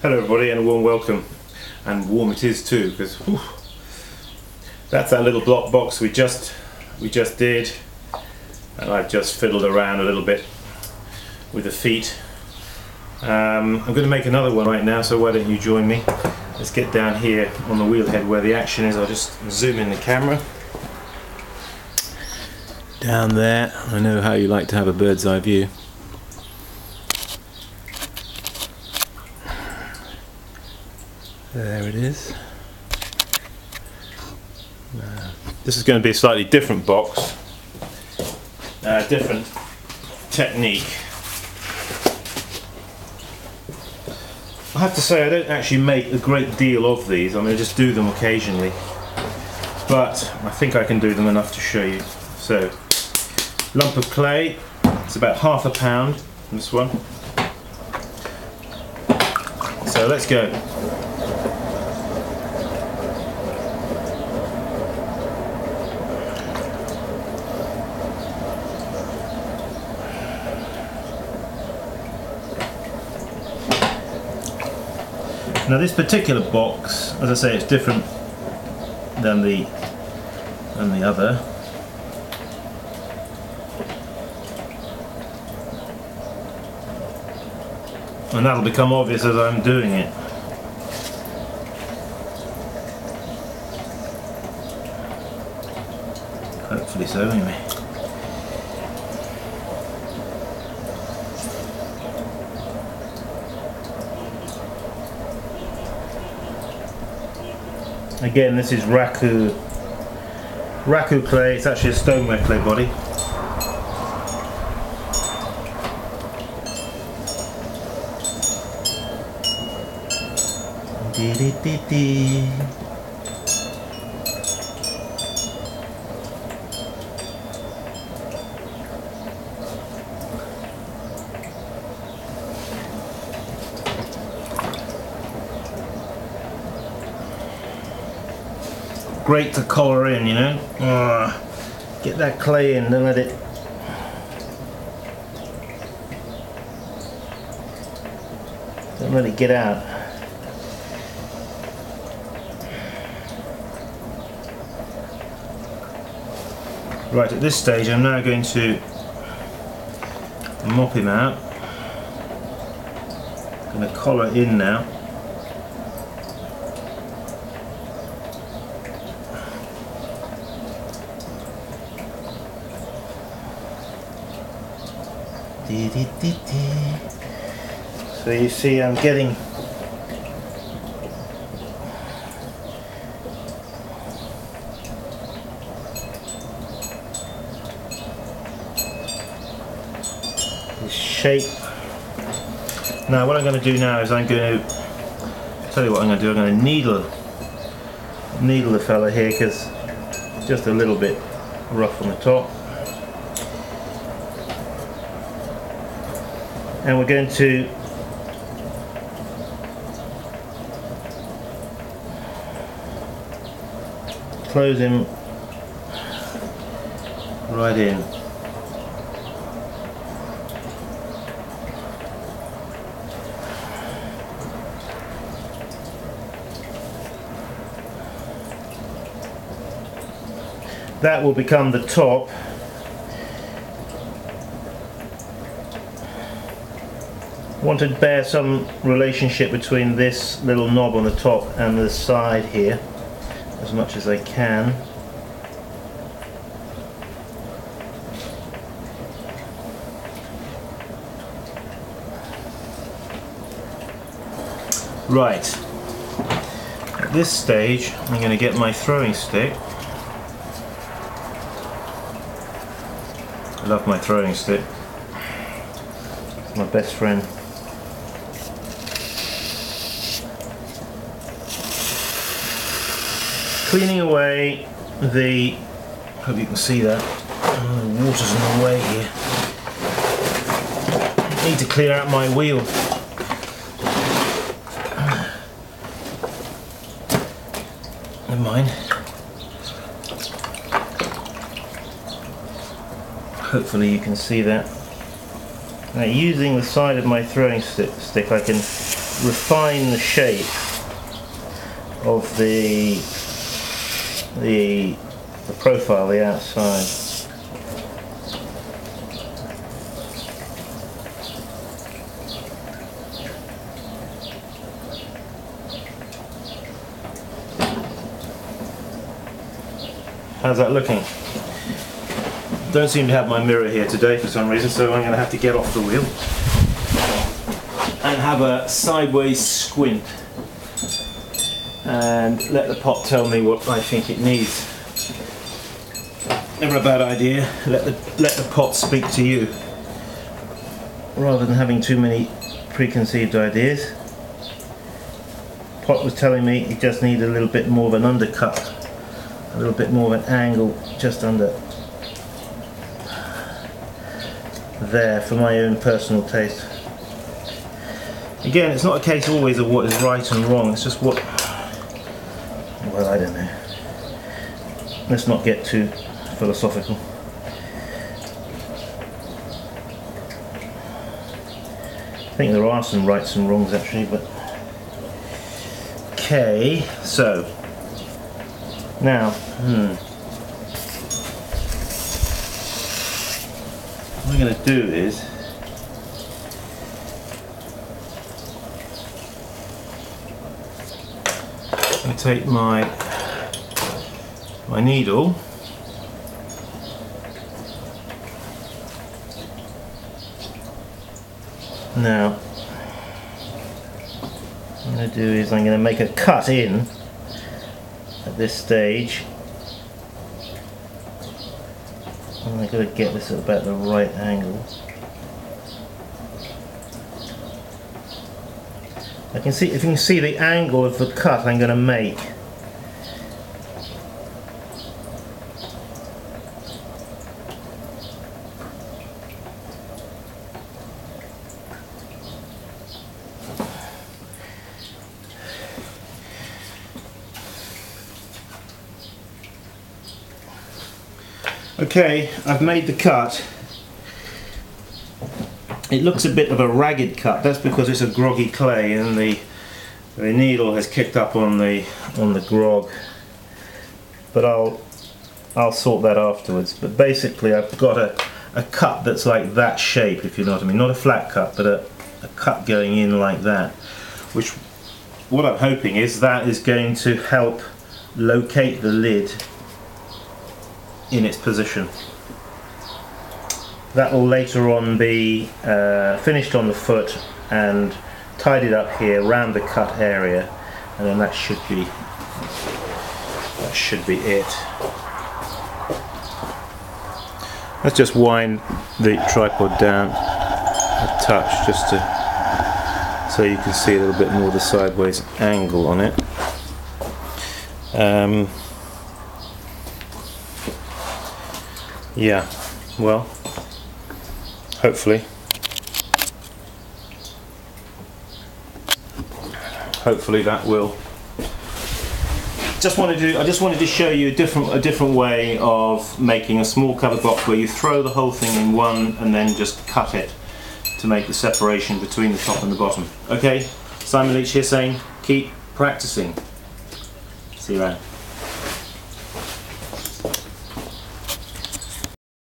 Hello everybody and a warm welcome. And warm it is too because that's that little block box we just we just did and I've just fiddled around a little bit with the feet. Um, I'm going to make another one right now so why don't you join me. Let's get down here on the wheelhead where the action is. I'll just zoom in the camera. Down there, I know how you like to have a bird's eye view. There it is. Uh, this is going to be a slightly different box, uh, different technique. I have to say I don't actually make a great deal of these, I mean I just do them occasionally. But I think I can do them enough to show you. So, lump of clay, it's about half a pound, this one. So let's go. Now this particular box, as I say, it's different than the than the other. And that'll become obvious as I'm doing it. Hopefully so anyway. Again, this is Raku Raku clay. It's actually a stoneware clay body. Great to collar in, you know. Uh, get that clay in, don't let it. Don't let it get out. Right, at this stage I'm now going to mop him out. I'm going to collar in now. So you see I'm getting this shape. Now what I'm going to do now is I'm going to tell you what I'm going to do. I'm going to needle needle the fella here because just a little bit rough on the top. and we're going to close him right in. That will become the top want to bear some relationship between this little knob on the top and the side here as much as I can. Right, at this stage I'm going to get my throwing stick. I love my throwing stick. It's my best friend. cleaning away the, hope you can see that, oh, the water's in the way here. Need to clear out my wheel. Never mind. Hopefully you can see that. Now using the side of my throwing stick I can refine the shape of the the, the profile, the outside. How's that looking? Don't seem to have my mirror here today for some reason, so I'm going to have to get off the wheel and have a sideways squint and let the pot tell me what I think it needs. Never a bad idea. Let the let the pot speak to you rather than having too many preconceived ideas. Pot was telling me it just needs a little bit more of an undercut, a little bit more of an angle just under there for my own personal taste. Again, it's not a case always of what is right and wrong, it's just what, well, I don't know. Let's not get too philosophical. I think there are some rights and wrongs actually, but okay. So now, hmm, what I'm going to do is I take my my needle now what I'm going to do is I'm going to make a cut in at this stage and I've got to get this at about the right angle. I can see if you can see the angle of the cut I'm going to make Okay, I've made the cut. It looks a bit of a ragged cut. That's because it's a groggy clay and the the needle has kicked up on the on the grog. But I'll I'll sort that afterwards. But basically I've got a, a cut that's like that shape, if you know what I mean. Not a flat cut, but a, a cut going in like that. Which what I'm hoping is that is going to help locate the lid in its position. That will later on be uh, finished on the foot and tidied up here around the cut area and then that should be that should be it. Let's just wind the tripod down a touch just to so you can see a little bit more the sideways angle on it. Um, Yeah, well, hopefully. Hopefully that will. Just wanted to. I just wanted to show you a different, a different way of making a small cover box where you throw the whole thing in one and then just cut it to make the separation between the top and the bottom. Okay, Simon Leach here saying, keep practicing. See you around.